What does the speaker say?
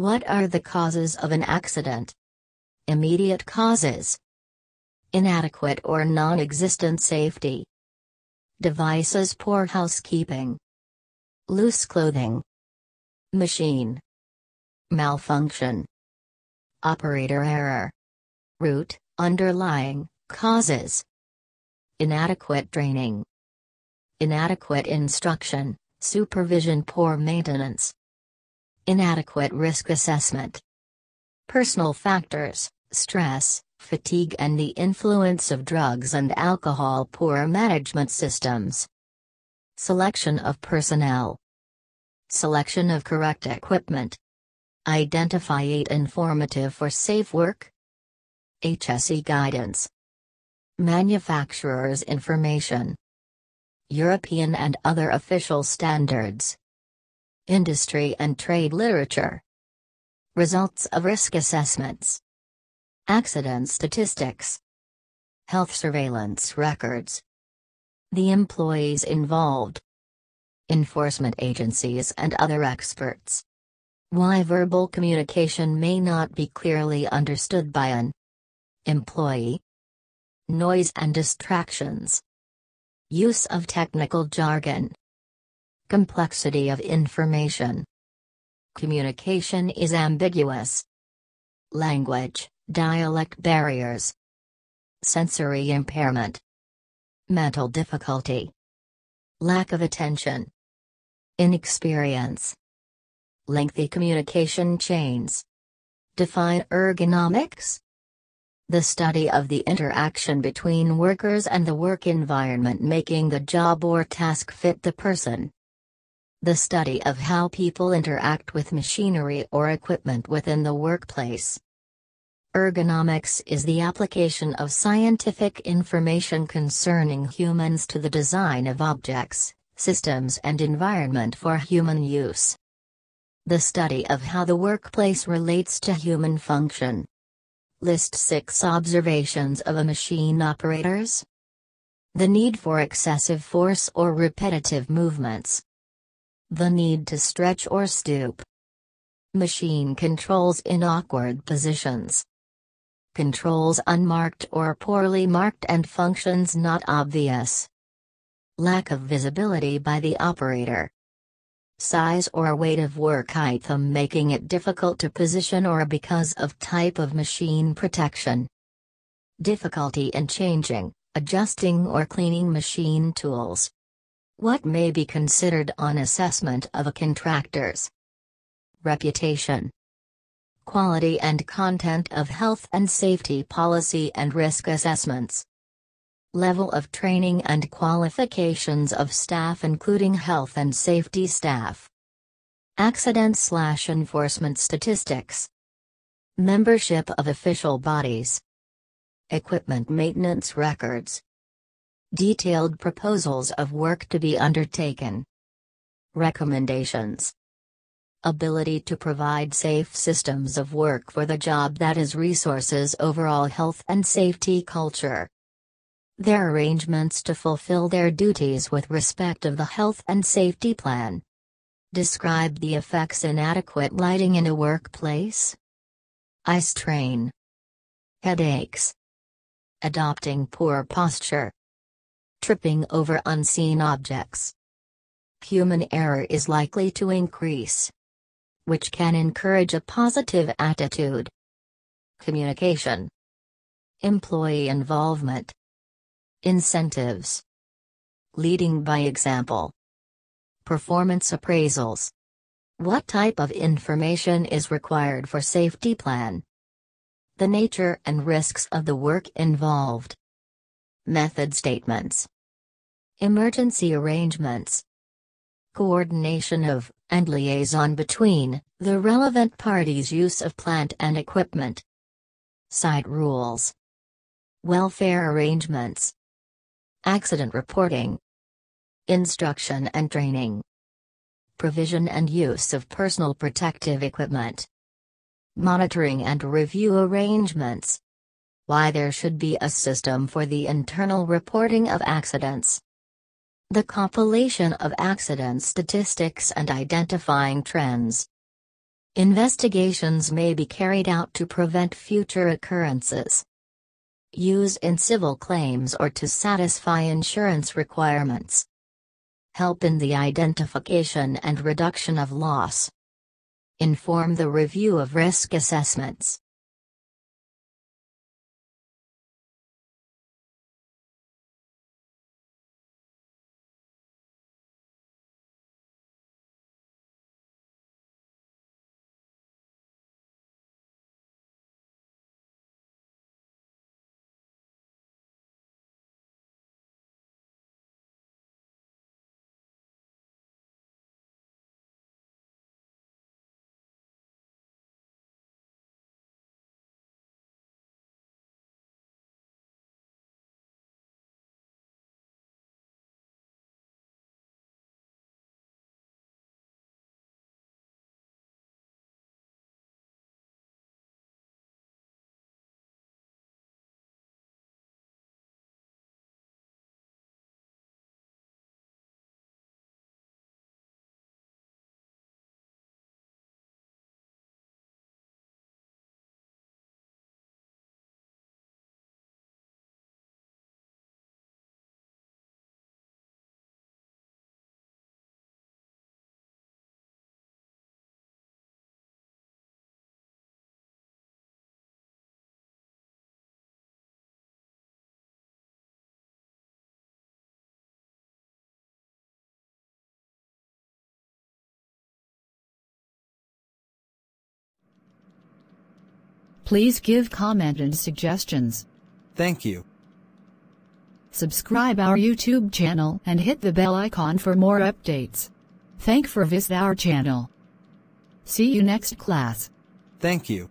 What are the causes of an accident? Immediate causes. Inadequate or non existent safety. Devices poor housekeeping. Loose clothing. Machine. Malfunction. Operator error. Root, underlying, causes. Inadequate training. Inadequate instruction, supervision poor maintenance. Inadequate risk assessment. Personal factors, stress, fatigue and the influence of drugs and alcohol poor management systems. Selection of personnel. Selection of correct equipment. Identify 8 informative for safe work. HSE guidance. Manufacturer's information. European and other official standards. Industry and trade literature. Results of risk assessments. Accident statistics. Health surveillance records. The employees involved. Enforcement agencies and other experts. Why verbal communication may not be clearly understood by an employee. Noise and distractions. Use of technical jargon. Complexity of information. Communication is ambiguous. Language, dialect barriers. Sensory impairment. Mental difficulty. Lack of attention. Inexperience. Lengthy communication chains. Define ergonomics. The study of the interaction between workers and the work environment making the job or task fit the person. The study of how people interact with machinery or equipment within the workplace. Ergonomics is the application of scientific information concerning humans to the design of objects, systems, and environment for human use. The study of how the workplace relates to human function. List 6 observations of a machine operators. The need for excessive force or repetitive movements. The need to stretch or stoop. Machine controls in awkward positions. Controls unmarked or poorly marked and functions not obvious. Lack of visibility by the operator size or weight of work item making it difficult to position or because of type of machine protection. Difficulty in changing, adjusting or cleaning machine tools. What may be considered on assessment of a contractor's reputation, quality and content of health and safety policy and risk assessments. Level of training and qualifications of staff including health and safety staff. Accident slash enforcement statistics. Membership of official bodies. Equipment maintenance records. Detailed proposals of work to be undertaken. Recommendations. Ability to provide safe systems of work for the job that is resources overall health and safety culture their arrangements to fulfill their duties with respect of the health and safety plan. Describe the effects inadequate lighting in a workplace. Eye strain. Headaches. Adopting poor posture. Tripping over unseen objects. Human error is likely to increase. Which can encourage a positive attitude. Communication. Employee involvement. Incentives. Leading by example. Performance appraisals. What type of information is required for safety plan? The nature and risks of the work involved. Method statements. Emergency arrangements. Coordination of, and liaison between, the relevant parties' use of plant and equipment. Site rules. Welfare arrangements. Accident reporting, instruction and training, provision and use of personal protective equipment, monitoring and review arrangements. Why there should be a system for the internal reporting of accidents. The compilation of accident statistics and identifying trends. Investigations may be carried out to prevent future occurrences. Use in civil claims or to satisfy insurance requirements. Help in the identification and reduction of loss. Inform the review of risk assessments. Please give comment and suggestions. Thank you. Subscribe our YouTube channel and hit the bell icon for more updates. Thank for visit our channel. See you next class. Thank you.